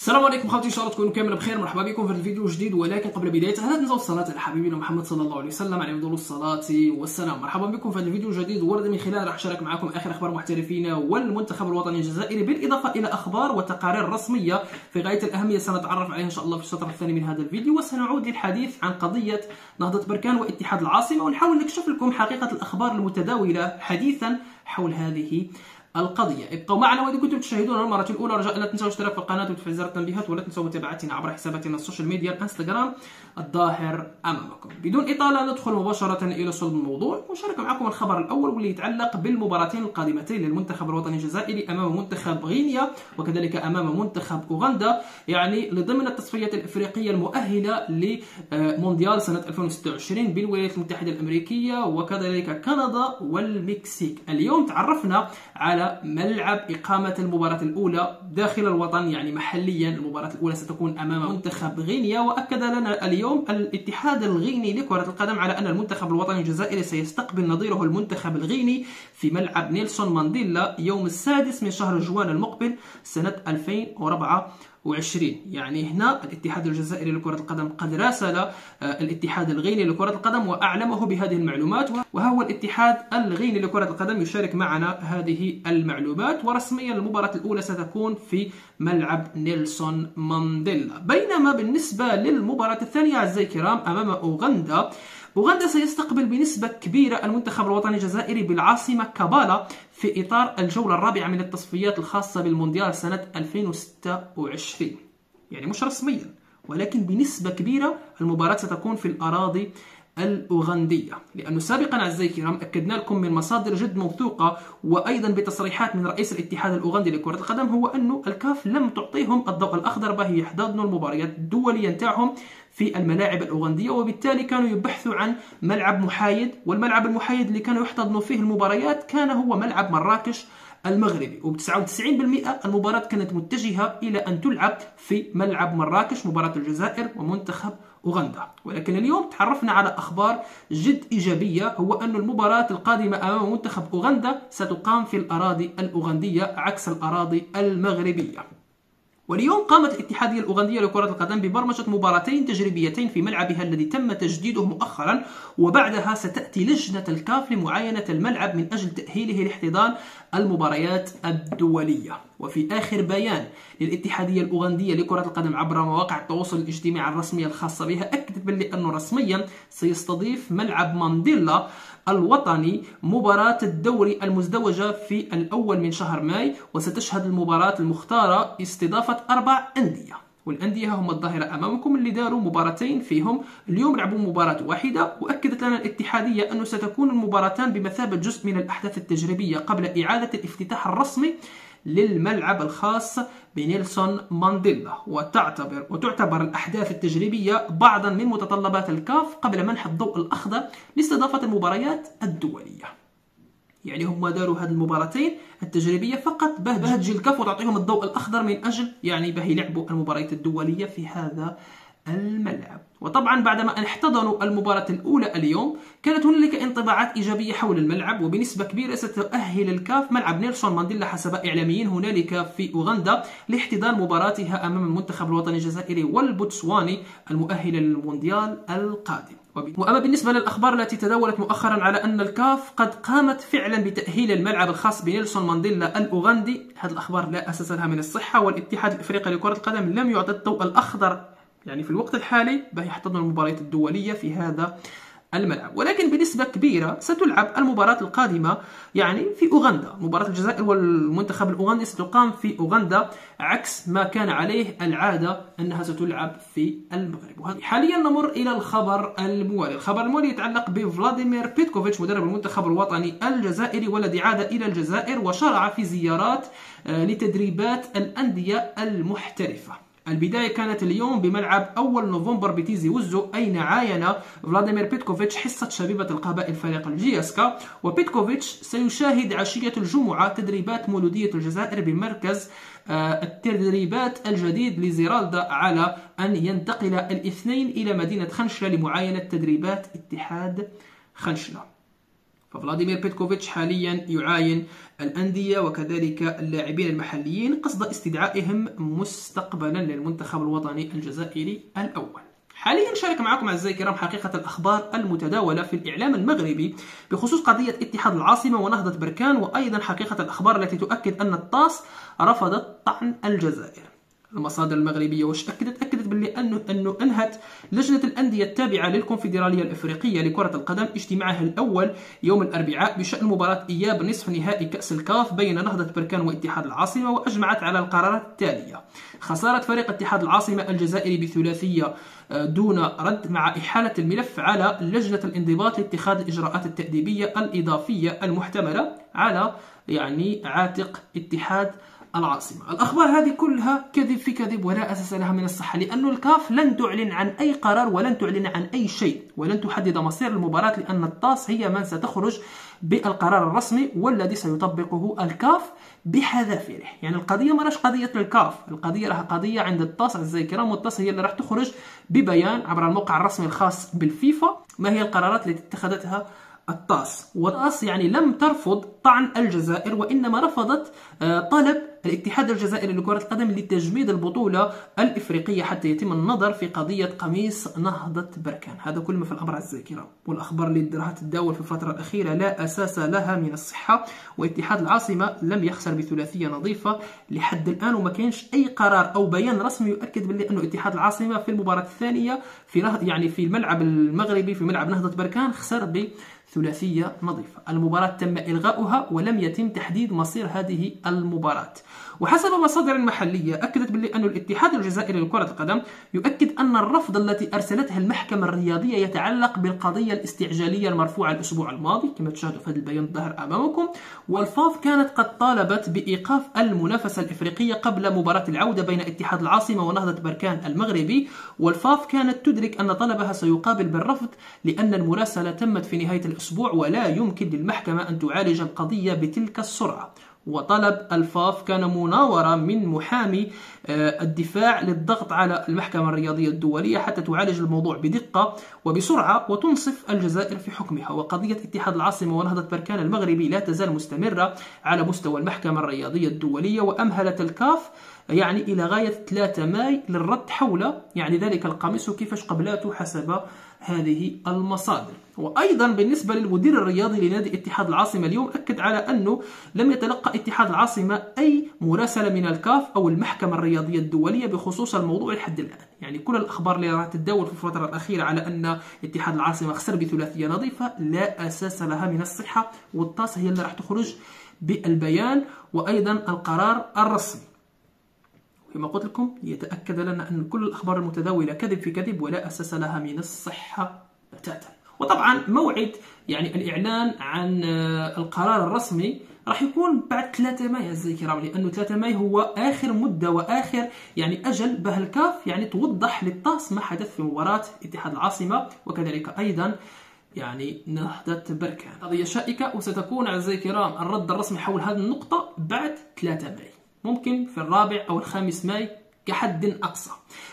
السلام عليكم خواتي إن شاء الله تكونوا كامل بخير مرحبا بكم في الفيديو جديد ولكن قبل بدايه لا تنسوا الصلاة على حبيبنا محمد صلى الله عليه وسلم عليه افضل الصلاة والسلام. مرحبا بكم في هذا الفيديو الجديد. ورد من خلال راح أشارك معكم آخر أخبار محترفين والمنتخب الوطني الجزائري بالإضافة إلى أخبار وتقارير رسمية في غاية الأهمية سنتعرف عليها إن شاء الله في الشطر الثاني من هذا الفيديو. وسنعود للحديث عن قضية نهضة بركان واتحاد العاصمة. ونحاول نكشف لكم حقيقة الأخبار المتداولة حديثا حول هذه القضية. ابقوا معنا وإذا كنتم تشاهدون المرة الأولى رجاء لا تنسوا الاشتراك في القناة وتفعيل زر التنبيهات ولا تنسوا متابعتنا عبر حساباتنا ال social media الإنستغرام الظاهر أمامكم. بدون إطالة ندخل مباشرة إلى صلب الموضوع. ونشارك معكم الخبر الأول واللي يتعلق بالمباراتين القادمتين للمنتخب الوطني الجزائري أمام منتخب غينيا وكذلك أمام منتخب أوغندا يعني لضمن التصفيات الإفريقية المؤهلة لمونديال سنة 2026 بالولايات المتحدة الأمريكية وكذلك كندا والمكسيك. اليوم تعرفنا على ملعب إقامة المباراة الأولى داخل الوطن يعني محليا المباراة الأولى ستكون أمام منتخب غينيا. وأكد لنا اليوم الاتحاد الغيني لكرة القدم على أن المنتخب الوطني الجزائري سيستقبل نظيره المنتخب الغيني في ملعب نيلسون مانديلا يوم السادس من شهر جوان المقبل سنة 2004 وعشرين يعني هنا الاتحاد الجزائري لكرة القدم قد راسل آه، الاتحاد الغيني لكرة القدم وأعلمه بهذه المعلومات وهو الاتحاد الغيني لكرة القدم. يشارك معنا هذه المعلومات ورسميا المباراة الأولى ستكون في ملعب نيلسون مانديلا. بينما بالنسبة للمباراة الثانية أعزائي الكرام أمام أوغندا أوغندا سيستقبل بنسبة كبيرة المنتخب الوطني الجزائري بالعاصمة كابالا في إطار الجولة الرابعة من التصفيات الخاصة بالمونديال سنة 2026 يعني مش رسميا ولكن بنسبة كبيرة المباراة ستكون في الأراضي الأوغندية. لأنه سابقا أعزائي الكرام أكدنا لكم من مصادر جد موثوقة وأيضا بتصريحات من رئيس الاتحاد الأوغندي لكرة القدم هو أنه الكاف لم تعطيهم الضوء الأخضر به يحتضنوا المباريات الدولية نتاعهم في الملاعب الأوغندية وبالتالي كانوا يبحثوا عن ملعب محايد والملعب المحايد اللي كانوا يحتضنوا فيه المباريات كان هو ملعب مراكش المغربي وب 99% المباراة كانت متجهة إلى أن تلعب في ملعب مراكش مباراة الجزائر ومنتخب أوغندا. ولكن اليوم تعرفنا على أخبار جد إيجابية هو أن المباراة القادمة أمام منتخب أوغندا ستقام في الأراضي الأوغندية عكس الأراضي المغربية. واليوم قامت الاتحادية الأوغندية لكرة القدم ببرمجة مباراتين تجريبيتين في ملعبها الذي تم تجديده مؤخرا وبعدها ستأتي لجنة الكاف لمعاينة الملعب من أجل تأهيله لاحتضان المباريات الدولية. وفي آخر بيان للاتحادية الأوغندية لكرة القدم عبر مواقع التواصل الاجتماعي الرسمية الخاصة بها أكدت باللي أنه رسميا سيستضيف ملعب مانديلا الوطني مباراة الدوري المزدوجة في الأول من شهر ماي وستشهد المباراة المختارة استضافة أربع أندية. والأندية هم الظاهرة أمامكم اللي داروا مباراتين فيهم. اليوم لعبوا مباراة واحدة وأكدت لنا الاتحادية أنه ستكون المباراتان بمثابة جزء من الأحداث التجريبية قبل إعادة الافتتاح الرسمي للملعب الخاص بنيلسون مانديلا. وتعتبر وتعتبر الأحداث التجريبية بعضا من متطلبات الكاف قبل منح الضوء الأخضر لاستضافة المباريات الدولية. يعني هم داروا هذه المباراتين التجريبية فقط. به بهج الكاف وتعطيهم الضوء الأخضر من أجل يعني به يلعبوا المباريات الدولية في هذا الملعب. وطبعا بعدما احتضنوا المباراة الأولى اليوم كانت هنالك انطباعات إيجابية حول الملعب وبنسبة كبيرة ستؤهل الكاف ملعب نيلسون مانديلا حسب إعلاميين هنالك في أوغندا لاحتضان مباراتها أمام المنتخب الوطني الجزائري والبوتسواني المؤهل للمونديال القادم. وأما بالنسبة للأخبار التي تداولت مؤخرا على أن الكاف قد قامت فعلا بتأهيل الملعب الخاص بنيلسون مانديلا الأوغندي هذه الأخبار لا أساس لها من الصحة والاتحاد الإفريقي لكرة القدم لم يعطي الضوء الأخضر يعني في الوقت الحالي به يحتضن المباريات الدولية في هذا الملعب. ولكن بنسبة كبيرة ستلعب المباراة القادمة يعني في أوغندا. مباراة الجزائر والمنتخب الأوغندي ستقام في أوغندا عكس ما كان عليه العادة أنها ستلعب في المغرب. حاليا نمر إلى الخبر الموالي. الخبر الموالي يتعلق بفلاديمير بيتكوفيتش مدرب المنتخب الوطني الجزائري والذي عاد إلى الجزائر وشرع في زيارات آه، لتدريبات الأندية المحترفة. البداية كانت اليوم بملعب أول نوفمبر بتيزي وزو أين عاين فلاديمير بيتكوفيتش حصة شبيبة القبائل فريق الجياسكا. وبيتكوفيتش سيشاهد عشية الجمعة تدريبات مولودية الجزائر بمركز آه، التدريبات الجديد لزيرالدا على أن ينتقل الاثنين إلى مدينة خنشلة لمعاينة تدريبات اتحاد خنشلة. ففلاديمير بيتكوفيتش حاليا يعاين الأندية وكذلك اللاعبين المحليين قصد استدعائهم مستقبلا للمنتخب الوطني الجزائري الأول. حاليا شارك معكم أعزائي الكرام حقيقة الأخبار المتداولة في الإعلام المغربي بخصوص قضية اتحاد العاصمة ونهضة بركان وأيضا حقيقة الأخبار التي تؤكد أن الطاس رفضت طعن الجزائر المصادر المغربية واش أكدت؟ أكدت باللي انه أنه أنهت لجنة الأندية التابعة للكونفدرالية الأفريقية لكرة القدم اجتماعها الأول يوم الأربعاء بشأن مباراة إياب نصف نهائي كأس الكاف بين نهضة بركان واتحاد العاصمة وأجمعت على القرارات التالية. خسارة فريق اتحاد العاصمة الجزائري بثلاثية آه، دون رد مع إحالة الملف على لجنة الانضباط لاتخاذ الإجراءات التأديبية الإضافية المحتملة على يعني عاتق اتحاد العاصمة. الأخبار هذه كلها كذب في كذب ولا أساس لها من الصحة لأن الكاف لن تعلن عن أي قرار ولن تعلن عن أي شيء ولن تحدد مصير المباراة لأن الطاس هي من ستخرج بالقرار الرسمي والذي سيطبقه الكاف بحذافيره. يعني القضية ما راش قضية الكاف القضية راها قضية عند الطاس أعزائي الكرام والطاس هي اللي راح تخرج ببيان عبر الموقع الرسمي الخاص بالفيفا ما هي القرارات التي اتخذتها الطاس. والطاس يعني لم ترفض طعن الجزائر وإنما رفضت آه، طلب الاتحاد الجزائري لكرة القدم لتجميد البطولة الإفريقية حتى يتم النظر في قضية قميص نهضة بركان. هذا كل ما في الأمر أعزائي الكرام. والأخبار اللي راح تتداول في الفترة الأخيرة لا أساس لها من الصحة واتحاد العاصمة لم يخسر بثلاثية نظيفة لحد الآن وما كانش أي قرار أو بيان رسمي يؤكد باللي أنه اتحاد العاصمة في المباراة الثانية في يعني في الملعب المغربي في ملعب نهضة بركان خسر ب ثلاثية نظيفة. المباراة تم إلغاؤها ولم يتم تحديد مصير هذه المباراة. وحسب مصادر محلية أكدت باللي أن الاتحاد الجزائري لكرة القدم يؤكد أن الرفض التي أرسلتها المحكمة الرياضية يتعلق بالقضية الاستعجالية المرفوعة الأسبوع الماضي كما تشاهدوا في هذا البيان الظاهر أمامكم. والفاف كانت قد طالبت بإيقاف المنافسة الإفريقية قبل مباراة العودة بين اتحاد العاصمة ونهضة بركان المغربي. والفاف كانت تدرك أن طلبها سيقابل بالرفض لأن المراسلة تمت في نهاية الأسبوع ولا يمكن للمحكمة أن تعالج القضية بتلك السرعة. وطلب الفاف كان مناورة من محامي آه، الدفاع للضغط على المحكمة الرياضية الدولية حتى تعالج الموضوع بدقة وبسرعة وتنصف الجزائر في حكمها. وقضية اتحاد العاصمة ونهضة بركان المغربي لا تزال مستمرة على مستوى المحكمة الرياضية الدولية وأمهلت الكاف يعني إلى غاية 3 ماي للرد حول يعني ذلك القميص وكيفاش قبلاته حسب هذه المصادر. وأيضا بالنسبة للمدير الرياضي لنادي اتحاد العاصمة اليوم أكد على أنه لم يتلقى اتحاد العاصمة أي مراسلة من الكاف أو المحكمة الرياضية الدولية بخصوص الموضوع لحد الآن. يعني كل الأخبار اللي راح تتداول في الفترة الأخيرة على أن اتحاد العاصمة خسر بثلاثية نظيفة لا أساس لها من الصحة والطاس هي اللي راح تخرج بالبيان وأيضا القرار الرسمي. كما قلت لكم ليتأكد لنا أن كل الأخبار المتداولة كذب في كذب ولا أساس لها من الصحة بتاتا. وطبعا موعد يعني الإعلان عن آه، القرار الرسمي راح يكون بعد 3 ماي أعزائي الكرام لأنه 3 ماي هو آخر مدة وآخر يعني أجل به الكاف يعني توضح للطاس ما حدث في مباراة اتحاد العاصمة وكذلك أيضا يعني نهضة بركان. قضية شائكة وستكون أعزائي الكرام الرد الرسمي حول هذه النقطة بعد 3 ماي. ممكن في الرابع أو الخامس ماي كحد أقصى.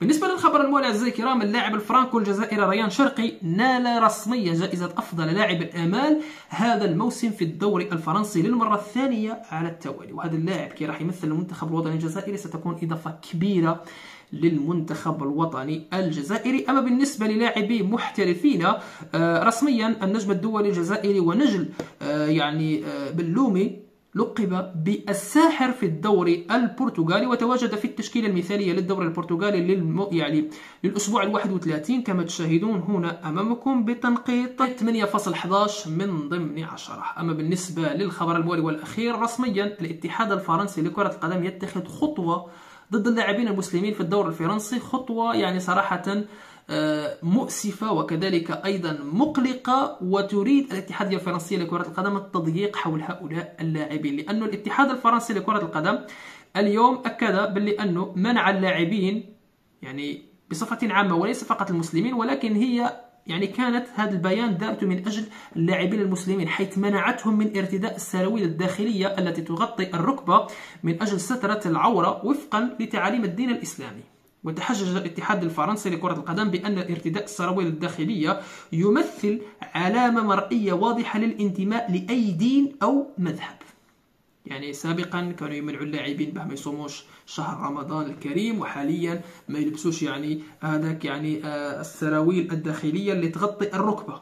بالنسبة للخبر الموالي أعزائي الكرام اللاعب الفرانكو الجزائري ريان شرقي نال رسميا جائزة أفضل لاعب الآمال هذا الموسم في الدوري الفرنسي للمرة الثانية على التوالي. وهذا اللاعب كي راح يمثل المنتخب الوطني الجزائري ستكون إضافة كبيرة للمنتخب الوطني الجزائري. أما بالنسبة للاعبي محترفين آه، رسميا النجم الدولي الجزائري ونجل آه، يعني آه، بلومي لقب بالساحر في الدوري البرتغالي وتواجد في التشكيلة المثالية للدوري البرتغالي للم... يعني للأسبوع ال 31 كما تشاهدون هنا أمامكم بتنقيط 8.11 من ضمن 10 أما بالنسبة للخبر المولي والأخير رسميا الاتحاد الفرنسي لكرة القدم يتخذ خطوة ضد اللاعبين المسلمين في الدوري الفرنسي. خطوة يعني صراحة مؤسفة وكذلك أيضا مقلقة وتريد الاتحادية الفرنسية لكرة القدم التضييق حول هؤلاء اللاعبين لأن الاتحاد الفرنسي لكرة القدم اليوم أكد باللي أنه منع اللاعبين يعني بصفة عامة وليس فقط المسلمين ولكن هي يعني كانت هذا البيان دارته من أجل اللاعبين المسلمين حيث منعتهم من ارتداء السراويل الداخلية التي تغطي الركبة من أجل سترة العورة وفقا لتعاليم الدين الإسلامي. وتحجج الاتحاد الفرنسي لكرة القدم بأن ارتداء السراويل الداخلية يمثل علامة مرئية واضحة للانتماء لأي دين أو مذهب. يعني سابقا كانوا يمنعوا اللاعبين باه ما يصوموش شهر رمضان الكريم وحاليا ما يلبسوش يعني هذاك يعني آه، السراويل الداخلية اللي تغطي الركبة.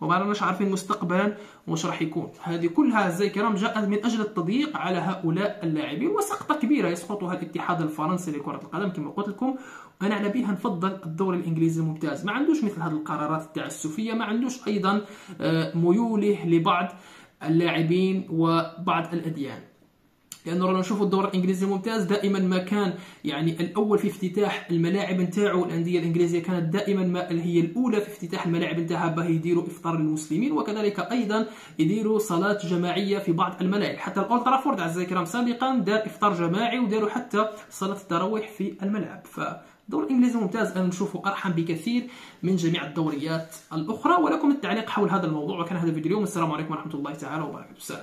وما راناش عارفين مستقبلا واش راح يكون. هذه كلها الكرام جاءت من أجل التضييق على هؤلاء اللاعبين وسقطة كبيرة يسقطها الاتحاد الفرنسي لكرة القدم. كما قلت لكم أنا على بها نفضل الدوري الإنجليزي الممتاز. ما عندوش مثل هذه القرارات التعسفيه ما عندوش أيضا آه، ميوله لبعض اللاعبين وبعض الأديان. لأنه رانا نشوفوا الدوري الإنجليزي الممتاز دائما ما كان يعني الأول في افتتاح الملاعب نتاعو الأندية الإنجليزية كانت دائما ما هي الأولى في افتتاح الملاعب نتاعها باه يديروا إفطار للمسلمين وكذلك أيضا يديروا صلاة جماعية في بعض الملاعب. حتى الأولد ترافورد اعزائي الكرام سابقا دار إفطار جماعي وداروا حتى صلاة التراويح في الملعب. ف الدوري الإنجليزي ممتاز أنا نشوفه أرحم بكثير من جميع الدوريات الأخرى. ولكم التعليق حول هذا الموضوع وكان هذا الفيديو اليوم. السلام عليكم ورحمة الله تعالى وبركاته. السلام